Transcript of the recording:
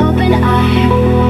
open eye.